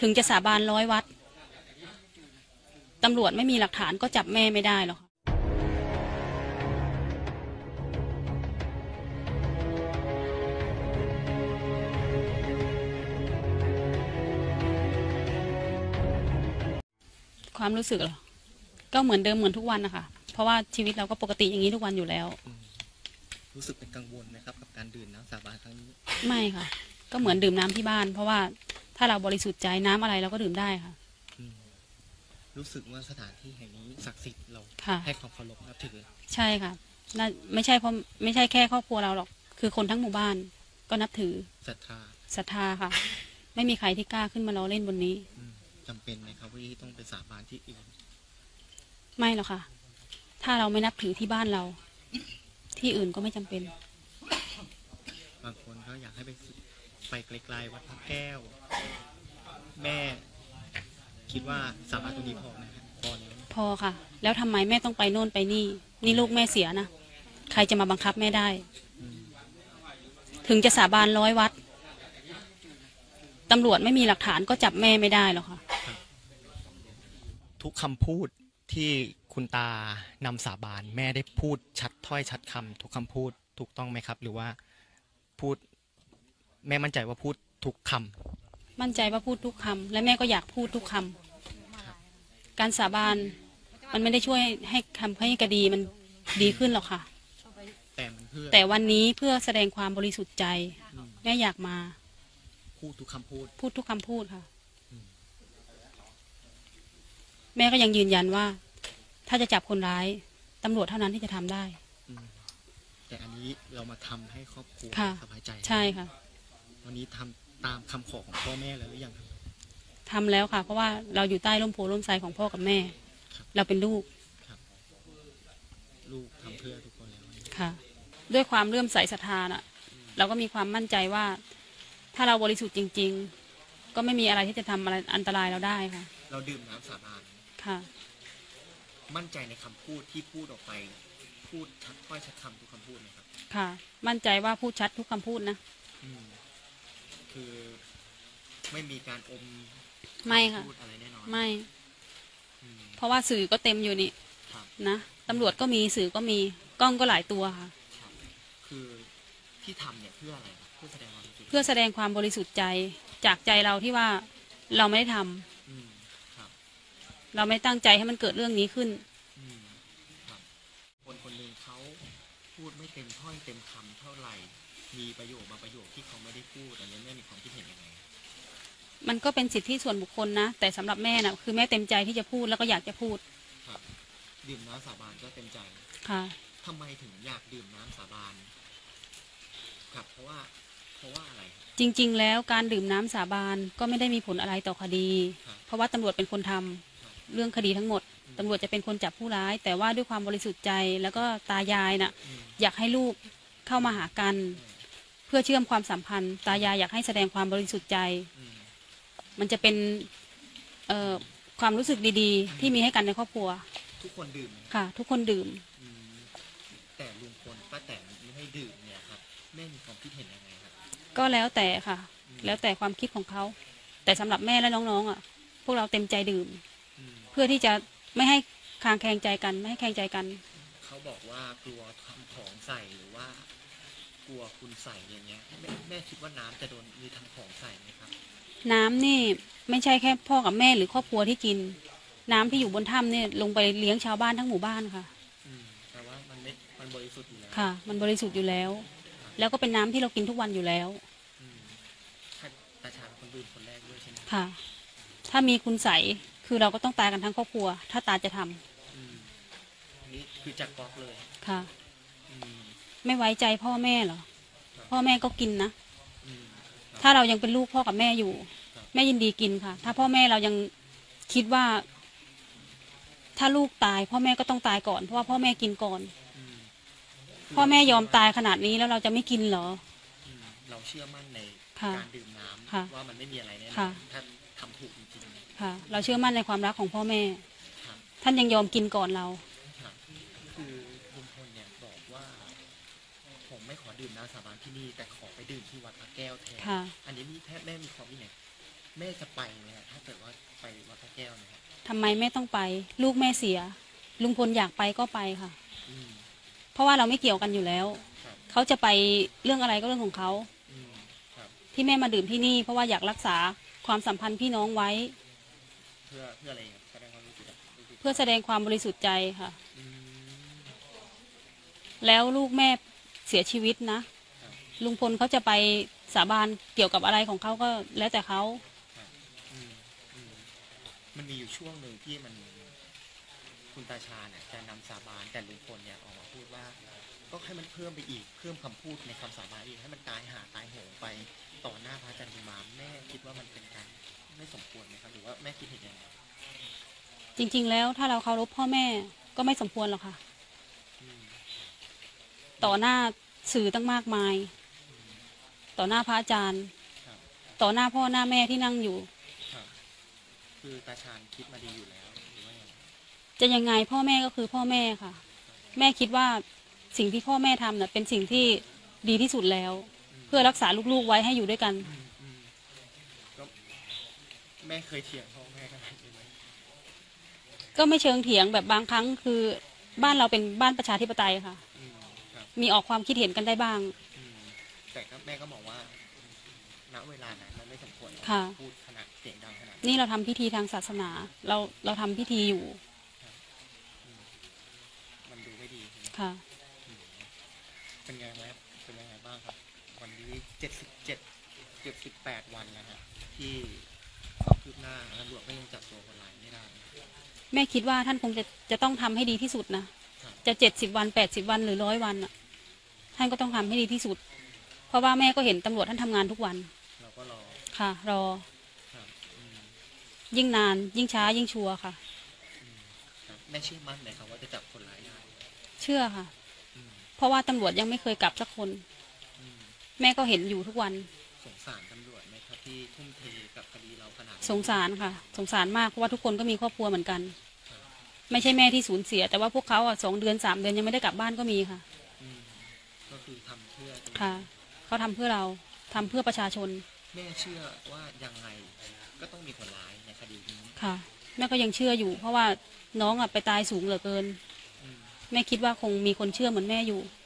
ถึงจะสาบานร้อยวัดตำรวจไม่มีหลักฐานก็จับแม่ไม่ได้หรอกค่ะความรู้สึกเหรอ ก็เหมือนเดิมเหมือนทุกวันนะคะ เพราะว่าชีวิตเราก็ปกติอย่างนี้ทุกวันอยู่แล้ว รู้สึกเป็นกังวลนะครับกับการดื่มน้ำสาบานครั้งนี้ ไม่ค่ะ ก็เหมือนดื่มน้ำที่บ้าน เพราะว่า ถ้าเราบริสุทธิ์ใจน้ำอะไรเราก็ดื่มได้ค่ะ อืมรู้สึกว่าสถานที่แห่งนี้ศักดิ์สิทธิ์เราค่ะ ให้ความเคารพนับถือ ใช่ค่ะน่าไม่ใช่เพราะไม่ใช่แค่ครอบครัวเราหรอก คือคนทั้งหมู่บ้าน ก็นับถือศรัทธาศรัทธาค่ะ ไม่มีใครที่กล้าขึ้นมาล้อเล่นบนนี้ อืมจำเป็นไหมครับว่าที่ต้องไปสาบานที่อื่น ไม่หรอกค่ะ ถ้าเราไม่นับถือที่บ้านเรา ที่อื่นก็ไม่จำเป็น บางคนเขาอยากให้ไปสึก ไปไกลๆวัดพระแก้ว แม่ คิดว่าสาบานตรงนี้พอไหมครับพอไหมพอค่ะ แล้วทำไมแม่ต้องไปโน่นไปนี่ นี่ลูกแม่เสียนะ ใครจะมาบังคับแม่ได้อืมถึงจะสาบานร้อยวัดตำรวจไม่มีหลักฐานก็จับแม่ไม่ได้หรอกค่ะ ทุกคำพูดที่คุณตานำสาบาน แม่ได้พูดชัดถ้อยชัดคำทุกคำพูดถูกต้องไหมครับ หรือว่าพูด แม่มั่นใจว่าพูดทุกคำมั่นใจว่าพูดทุกคำและแม่ก็อยากพูดทุกคำการสาบานมันไม่ได้ช่วยให้คำให้คดีมันดีขึ้นหรอกค่ะ แต่มันเพื่อแต่วันนี้เพื่อแสดงความบริสุทธิ์ใจอืมแม่อยากมาพูดทุกคำพูด พูดทุกคำพูดค่ะอืมแม่ก็ยังยืนยันว่า ถ้าจะจับคนร้ายตำรวจเท่านั้นที่จะทำได้อืมแต่อันนี้เรามาทำให้ครอบครัวค่ะ สบายใจ ใช่ค่ะ วันนี้ทำตามคำขอของพ่อแม่แล้วหรือยังครับทำแล้วค่ะ เพราะว่าเราอยู่ใต้ร่มโพร่มไทรของพ่อกับแม่ครับเราเป็นลูกลูกทำเพื่อทุกคนแล้วค่ะ ด้วยความเลื่อมใสศรัทธาน่ะ เราก็มีความมั่นใจว่า ถ้าเราบริสุทธิ์จริง ๆ ก็ไม่มีอะไรที่จะทำอะไรอันตรายเราได้ค่ะ เราดื่มน้ำสาบานค่ะ มั่นใจในคำพูดที่พูดออกไป พูดชัดถ้อยชัดคำทุกคำพูดไหมครับ ค่ะ มั่นใจว่าพูดชัดทุกคำพูดนะอืม คือไม่มีการอมไม่ค่ะ พูดอะไรแน่นอนไม่ อืม เพราะว่าสื่อก็เต็มอยู่นี่ครับ นะตำรวจก็มีสื่อก็มีกล้องก็หลายตัวค่ะ ครับ คือที่ทำเนี่ยเพื่ออะไรครับเพื่อแสดงความบริสุทธิ์เพื่อแสดงความบริสุทธิ์ใจจากใจเราที่ว่าเราไม่ได้ทำอืมครับเราไม่ตั้งใจให้มันเกิดเรื่องนี้ขึ้น อืมครับ คนคนหนึ่งเขาพูดไม่เต็มถ้อยเต็มคำเท่าไหร่ มีประโยคบางประโยคที่เขาไม่ได้พูดอันนี้แม่มีความคิดเห็นยังไงมันก็เป็นสิทธิส่วนบุคคลนะ แต่สำหรับแม่นะคือแม่เต็มใจที่จะพูดแล้วก็อยากจะพูด ครับ ดื่มน้ำสาบานก็เต็มใจ ค่ะทำไมถึงอยากดื่มน้ำสาบานครับเพราะว่าเพราะว่าอะไร จริง ๆ แล้วการดื่มน้ำสาบานก็ไม่ได้มีผลอะไรต่อคดีครับเพราะว่าตำรวจเป็นคนทำครับเรื่องคดีทั้งหมดอืมตำรวจจะเป็นคนจับผู้ร้าย แต่ว่าด้วยความบริสุทธิ์ใจแล้วก็ตายายน่ะอืมอยากให้ลูกเข้ามาหากัน เพื่อเชื่อมความสัมพันธ์ ตายายอยากให้แสดงความบริสุทธิ์ใจอืมมันจะเป็นเอ่อความรู้สึกดีๆ ที่มีให้กันในครอบครัว ทุกคนดื่มไหมค่ะ ทุกคนดื่ม อืมแต่ลุงพลป้าแตนไม่ให้ดื่มเนี่ยครับแม่มีความคิดเห็นยังไงครับ ก็แล้วแต่ค่ะ อืม แล้วแต่ความคิดของเขา แต่สำหรับแม่และน้องๆอะ พวกเราเต็มใจดื่ม อืมเพื่อที่จะไม่ให้คลางแคลงใจกัน ไม่ให้แคลงใจกัน เขาบอกว่ากลัวทำของใส่หรือว่า กลัวคุณใส่อย่างเงี้ยแม่แม่คิดว่าน้ำจะโดนมีทำของใส่ไหมครับ น้ำนี่ไม่ใช่แค่พ่อกับแม่หรือครอบครัวที่กิน น้ำที่อยู่บนถ้ำเนี่ยลงไปเลี้ยงชาวบ้านทั้งหมู่บ้านค่ะอืมแต่ว่ามันไม่มันบริสุทธิ์อยู่แล้วค่ะ มันบริสุทธิ์อยู่แล้ว แล้วก็เป็นน้ำที่เรากินทุกวันอยู่แล้วอืมถ้าตาชาเป็นคนดื่มคนแรกด้วยใช่ไหมค่ะ ถ้ามีคุณใสยคือเราก็ต้องตายกันทั้งครอบครัว ถ้าตาจะทำอืมอันนี้คือจากก๊อกเลยค่ะอืม ไม่ไว้ใจพ่อแม่เหรอ พ่อแม่ก็กินนะอืมถ้าเรายังเป็นลูกพ่อกับแม่อยู่ครับแม่ยินดีกินค่ะ ถ้าพ่อแม่เรายังคิดว่า ถ้าลูกตาย พ่อแม่ก็ต้องตายก่อน เพราะว่าพ่อแม่กินก่อนอืมพ่อแม่ยอมตายขนาดนี้แล้วเราจะไม่กินเหรออืมเราเชื่อมั่นในค่ะการดื่มน้ค่ะำว่ามันไม่มีอะไรแน่นอค่ะนถ้าทำถูกจริงค่ะ เราเชื่อมั่นในความรักของพ่อแม่ๆครับท่านยังยอมกินก่อนเรา ครับคือลุงพลเนี่ยบอกว่า ผมไม่ขอ ดื่มน้ำสาบานที่นี่ แต่ขอไปดื่มที่วัดพระแก้วแทน ค่ะ อันนี้มีแทบแม่มีความคิดเห็นแม่จะไปไหมฮะถ้าเกิดว่าไปวัดพระแก้วเนะครับทำไมแม่ต้องไป ลูกแม่เสีย ลุงพลอยากไปก็ไปค่ะ อืมเพราะว่าเราไม่เกี่ยวกันอยู่แล้ว ครับเขาจะไปเรื่องอะไรก็เรื่องของเขา อืมครับ ที่แม่มาดื่มที่นี่ เพราะว่าอยากรักษาความสัมพันธ์พี่น้องไว้ เพื่อเพื่ออะไรครับแสดงความรู้สึกอะรู้สึกเพื่อแสดงความบริสุทธิ์ใจค่ะ อืมแล้วลูกแม่ เสียชีวิตนะ ลุงพลเขาจะไปสาบานเกี่ยวกับอะไรของเขาก็แล้วแต่เขาอืมอืมมันมีอยู่ช่วงหนึ่งที่มัน คุณตาชาเนี่ยจะนำสาบานแต่ลุงพลเนี่ยออกมาพูดว่า ก็ให้มันเพิ่มไปอีกเพิ่มคำพูดในคำสาบานอีกให้มันตายหาตายโหงไปต่อหน้าพระอาจารย์บุญมาแม่คิดว่ามันเป็นการไม่สมควรไหมครับหรือว่าแม่คิดเห็นยังไง จริง ๆ แล้วถ้าเราเคารพพ่อแม่ก็ไม่สมควรหรอกค่ะ ต่อหน้าสื่อตั้งมากมาย ต่อหน้าพระอาจารย์ ครับต่อหน้าพ่อหน้าแม่ที่นั่งอยู่ ครับ คือตาชาญคิดมาดีอยู่แล้วหรือว่ายังไงจะยังไงพ่อแม่ก็คือพ่อแม่ค่ะ แม่คิดว่าสิ่งที่พ่อแม่ทำน่ะเป็นสิ่งที่ดีที่สุดแล้ว เพื่อรักษาลูกๆไว้ให้อยู่ด้วยกัน อืมอืมก็แม่เคยเถียงพ่อแม่ขนาดนี้ไหมก็ไม่เชิงเถียงแบบบางครั้งคือบ้านเราเป็นบ้านประชาธิปไตยค่ะ อืมครับ มีออกความคิดเห็นกันได้บ้าง อืมแต่ก็แม่ก็มองว่า ณ เวลานั้นมันไม่สมควรค่ะ พูดขนาดเสียงดังขนาดนั้นนี่เราทำพิธีทางศาสนา เราเราทำพิธีอยู่มันดูไม่ดีใช่ไหมค่ะ อืมเป็นไงไหมเป็นยังไงบ้างครับ วันนี้เจ็ดสิบเจ็ดเจ็ดสิบแปดวันแล้วฮะที่ความคืบหน้าตำรวจก็ยังจับตัวคนร้ายไม่ได้ แม่คิดว่าท่านคงจะจะต้องทำให้ดีที่สุดนะ ครับ จะเจ็ดสิบวันแปดสิบวันหรือร้อยวันน่ะ ท่านก็ต้องทำให้ดีที่สุด เพราะว่าแม่ก็เห็นตำรวจท่านทำงานทุกวันเราก็รอค่ะ รอครับอืมยิ่งนาน ยิ่งช้า ยิ่งชัวร์ค่ะครับแม่เชื่อมั่นไหมครับว่าจะจับคนร้ายได้เชื่อค่ะอืมเพราะว่าตำรวจยังไม่เคยกลับสักคนอืมแม่ก็เห็นอยู่ทุกวัน สงสารตำรวจไหมครับที่ทุ่มเทกับคดีเราขนาดนี้สงสารค่ะ สงสารมากเพราะว่าทุกคนก็มีครอบครัวเหมือนกัน ไม่ใช่แม่ที่สูญเสีย แต่ว่าพวกเขาอะสองเดือนสามเดือนยังไม่ได้กลับบ้านก็มีค่ะ อืมก็คือทำเพื่อตัวเอง ค่ะเขาทำเพื่อเราทำเพื่อประชาชน แม่เชื่อว่ายังไงก็ต้องมีคนร้ายในคดีนี้ค่ะ แม่ก็ยังเชื่ออยู่ เพราะว่าน้องอะไปตายสูงเหลือเกินอืมแม่คิดว่าคงมีคนเชื่อเหมือนแม่อยู่ค